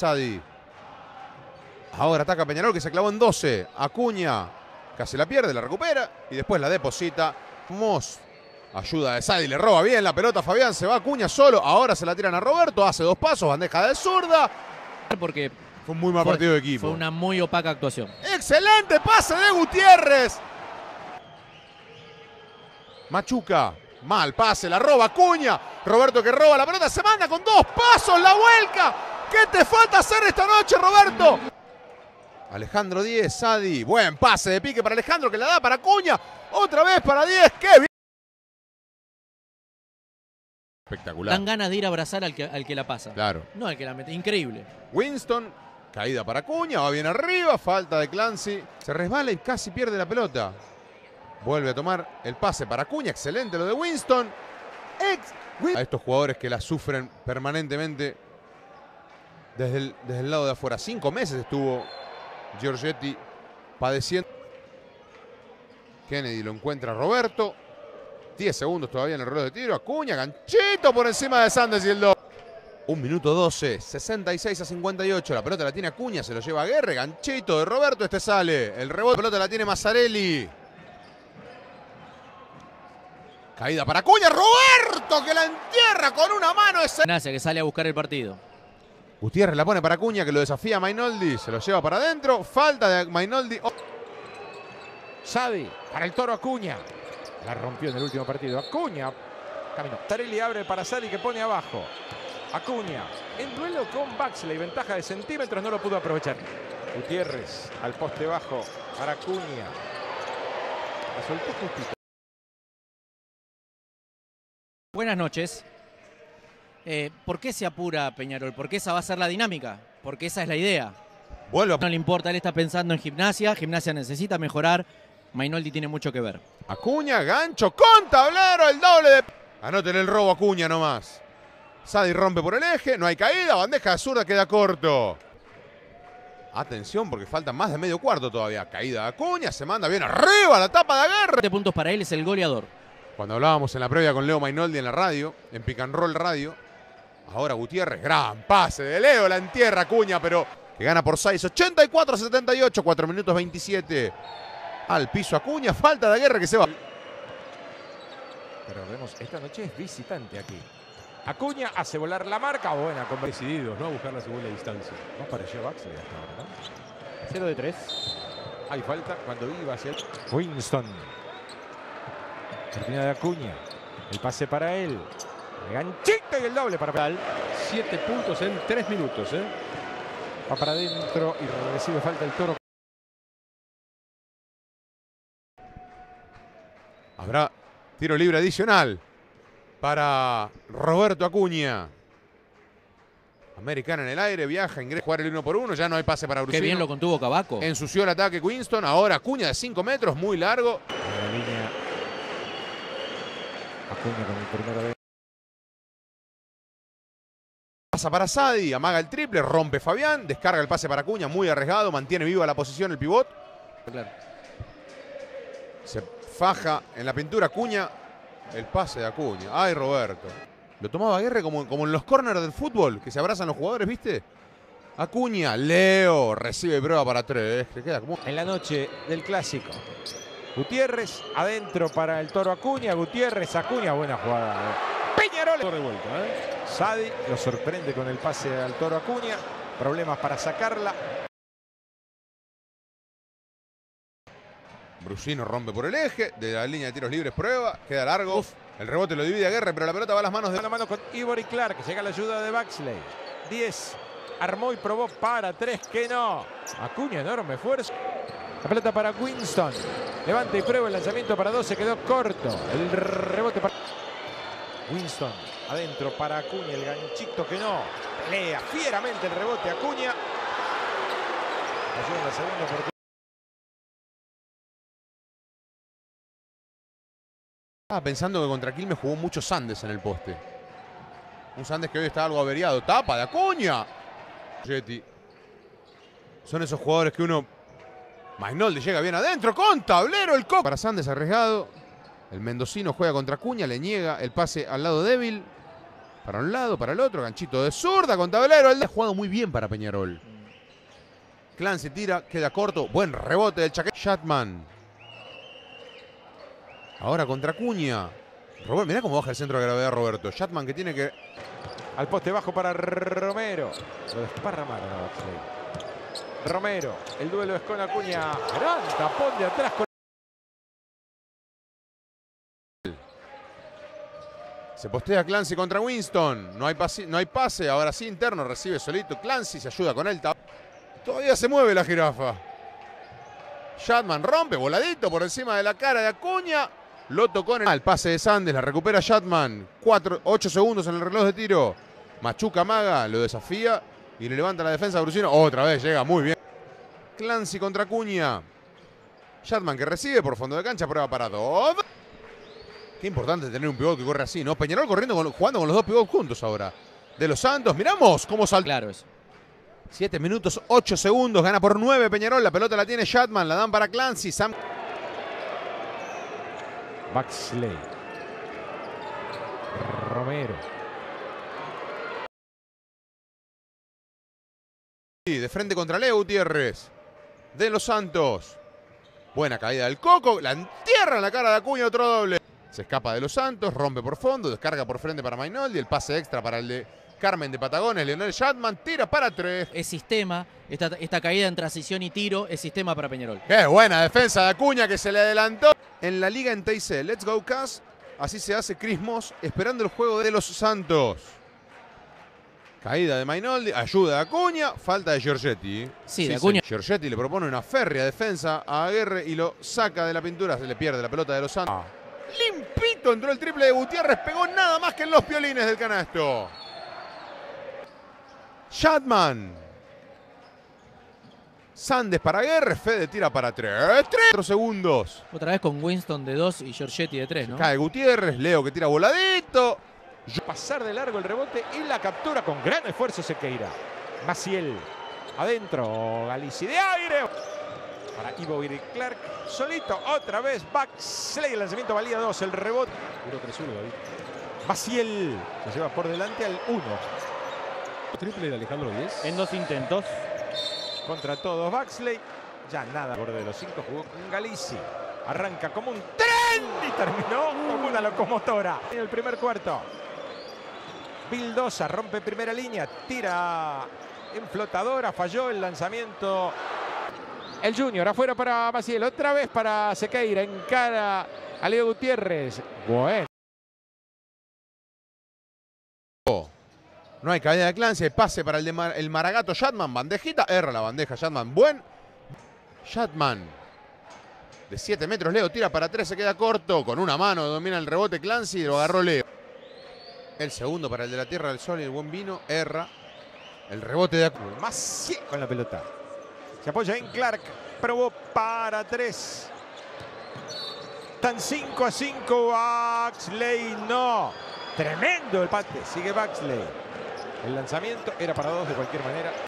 Sadi. Ahora ataca Peñarol que se clavó en 12. Acuña casi la pierde, la recupera y después la deposita. Vamos. Ayuda de Sadi, le roba bien la pelota Fabián, se va Acuña solo. Ahora se la tiran a Roberto, hace dos pasos, bandeja de zurda. Porque Fue un muy mal fue, partido de equipo. fue una muy opaca actuación. Excelente pase de Gutiérrez. Machuca. Mal pase, la roba Acuña. Roberto que roba la pelota, se manda con dos pasos, la vuelca. ¿Qué te falta hacer esta noche, Roberto? Alejandro Díez, Sadi. Buen pase de pique para Alejandro que la da para Acuña. Otra vez para Díez. ¡Qué bien! Espectacular. Dan ganas de ir a abrazar al que, al que la pasa. Claro. No al que la mete. Increíble. Winston, caída para Cuña, va bien arriba, falta de Clancy. Se resbala y casi pierde la pelota. Vuelve a tomar el pase para Cuña, excelente lo de Winston. Ex a estos jugadores que la sufren permanentemente desde el, desde el lado de afuera. Cinco meses estuvo Giorgetti padeciendo. Kennedy lo encuentra Roberto. 10 segundos todavía en el reloj de tiro. Acuña, ganchito por encima de Sandes y el 2. Un minuto 12, 66 a 58. La pelota la tiene Acuña, se lo lleva a Guerre. Ganchito de Roberto, este sale. El rebote, la pelota la tiene Mazzarelli. Caída para Acuña. Roberto que la entierra con una mano. Ese. Que sale a buscar el partido. Gutiérrez la pone para Acuña que lo desafía a Mainoldi. Se lo lleva para adentro. Falta de Mainoldi. Oh, Sadi para el toro Acuña. La rompió en el último partido. Acuña. Camino. Tarelli abre para Sadi que pone abajo. Acuña. En duelo con Baxley. Ventaja de centímetros. No lo pudo aprovechar. Gutiérrez al poste bajo para Acuña. La soltó justito. Buenas noches. Eh, ¿Por qué se apura Peñarol? Porque esa va a ser la dinámica. Porque esa es la idea. vuelve a No le importa, él está pensando en gimnasia. Gimnasia necesita mejorar. Mainoldi tiene mucho que ver. Acuña, gancho con tablero, el doble de. Anoten el robo Acuña nomás. Sadi rompe por el eje, no hay caída, bandeja de zurda queda corto. Atención porque falta más de medio cuarto todavía. Caída de Acuña, se manda bien arriba la tapa de Aguerre. Siete puntos para él es el goleador. Cuando hablábamos en la previa con Leo Mainoldi en la radio, en Roll Radio, ahora Gutiérrez, gran pase de Leo, la entierra Acuña, pero que gana por 6, 84 78, 4 minutos 27. Al piso Acuña, falta de Aguerre que se va. Pero vemos, esta noche es visitante aquí. Acuña hace volar la marca. Buena con decididos ¿no? a buscar la segunda distancia. No apareció Baxley hasta ahora, ¿no? 0 de 3. Hay falta cuando iba hacia el... Winston. Oportunidad de Acuña. El pase para él. El ganchito y el doble para Pedal. 7 puntos en 3 minutos. ¿eh? Va para adentro y recibe falta el toro. Habrá tiro libre adicional para Roberto Acuña. Americana en el aire, viaja, ingresa jugar el uno por uno. Ya no hay pase para Qué Brusino. bien lo contuvo Cabaco. Ensució el ataque Winston. Ahora Acuña de 5 metros, muy largo. En la línea. Acuña con el primero de... Pasa para Sadi, amaga el triple, rompe Fabián, descarga el pase para Acuña, muy arriesgado, mantiene viva la posición el pivot. Claro. Se faja en la pintura Acuña. El pase de Acuña. Ay, Roberto. Lo tomaba Guerre como, como en los corners del fútbol, que se abrazan los jugadores, ¿viste? Acuña, Leo, recibe prueba para tres. Le queda como... En la noche del clásico. Gutiérrez adentro para el toro Acuña. Gutiérrez, Acuña, buena jugada. eh. Peñarol. Vuelta. ¿eh? Sadi lo sorprende con el pase al toro Acuña. Problemas para sacarla. Brusino rompe por el eje, de la línea de tiros libres prueba, queda largo. El rebote lo divide a Guerre, pero la pelota va a las manos de... Mano a mano con Ivory Clark. Llega la ayuda de Baxley. 10. Armó y probó para 3. Que no. Acuña, enorme esfuerzo. La pelota para Winston. Levanta y prueba el lanzamiento para 12. Quedó corto. El rebote para. Winston. Adentro para Acuña. El ganchito que no. Pelea fieramente el rebote Acuña. En la segunda oportunidad. Estaba pensando que contra Quilmes jugó mucho Sandes en el poste. Un Sandes que hoy está algo averiado. Tapa de Acuña. Yeti. Son esos jugadores que uno. Mainoldi llega bien adentro con tablero el copo. Para Sandes arriesgado. El mendocino juega contra Acuña, le niega el pase al lado débil. Para un lado, para el otro, ganchito de zurda con tablero. Ha jugado muy bien para Peñarol. Clancy tira, queda corto. Buen rebote del chaquet. Shatman. Ahora contra Cuña. Robert, mirá cómo baja el centro de gravedad Roberto. Shatman que tiene que. Al poste bajo para Romero. Lo desparramaron. Romero, el duelo es con Acuña. Gran tapón de atrás. Con... Se postea Clancy contra Winston. No hay, pase, no hay pase. Ahora sí interno. Recibe solito. Clancy se ayuda con él. Todavía se mueve la jirafa. Shatman rompe, voladito por encima de la cara de Acuña. Lo tocó en el, pase de Sandes. La recupera Shatman. 8 segundos en el reloj de tiro. Machuca Maga. Lo desafía. Y le levanta la defensa a Brusino. Otra vez llega muy bien. Clancy contra Acuña. Shatman que recibe por fondo de cancha. Prueba para dos. Qué importante tener un pivot que corre así, ¿no? Peñarol corriendo con, jugando con los dos pivots juntos ahora. De los Santos, miramos cómo salta. Claro eso. 7 minutos, 8 segundos, gana por 9 Peñarol, la pelota la tiene Shatman, la dan para Clancy, Sam. Baxley. Romero. Sí, de frente contra Leo Gutiérrez. De los Santos. Buena caída del Coco, la entierra en la cara de Acuña, otro doble. Se escapa de los Santos, rompe por fondo, descarga por frente para Mainoldi, el pase extra para el de Carmen de Patagones, Leonel Shatman, tira para tres. Es sistema, esta, esta caída en transición y tiro es sistema para Peñarol. Qué buena defensa de Acuña que se le adelantó. En la liga en TIC, Let's Go Cas, así se hace Chris Moss esperando el juego de los Santos. Caída de Mainoldi, ayuda de Acuña, falta de Giorgetti. Sí, de Acuña. Giorgetti le propone una férrea defensa a Aguerre y lo saca de la pintura, se le pierde la pelota de los Santos. Limpito entró el triple de Gutiérrez, pegó nada más que en los piolines del canasto. Shatman. Sandes para Guerre, Fede tira para 3. 3 segundos. Otra vez con Winston de 2 y Giorgetti de 3, ¿no? Cae Gutiérrez, Leo que tira voladito. Pasar de largo el rebote y la captura con gran esfuerzo Sequeira. Maciel. Adentro, Galici de aire. Para Ivo Viri Clark. Solito, otra vez. Baxley, el lanzamiento valía 2. El rebote. 1-3-1, David. Maciel se lleva por delante al 1. Triple de Alejandro 10. En dos intentos. Contra todos, Baxley. Ya nada. Borde de los 5 jugó con Galici. Arranca como un tren y terminó como una locomotora. En el primer cuarto. Bildosa rompe primera línea. Tira en flotadora. Falló el lanzamiento. El Junior afuera para Maciel. Otra vez para Sequeira. Encara a Leo Gutiérrez. Bueno. No hay caída de Clancy, pase para el, de el Maragato Shatman, bandejita, erra la bandeja Shatman, buen Shatman. De 7 metros Leo tira para 3, se queda corto, con una mano domina el rebote Clancy, lo agarró Leo. El segundo para el de la Tierra del Sol y el buen vino, erra. El rebote de Acuña. Más con la pelota. Se apoya en Clark, probó para 3. Están 5 a 5, Baxley no. Tremendo el pate, sigue Baxley. El lanzamiento era para dos de cualquier manera.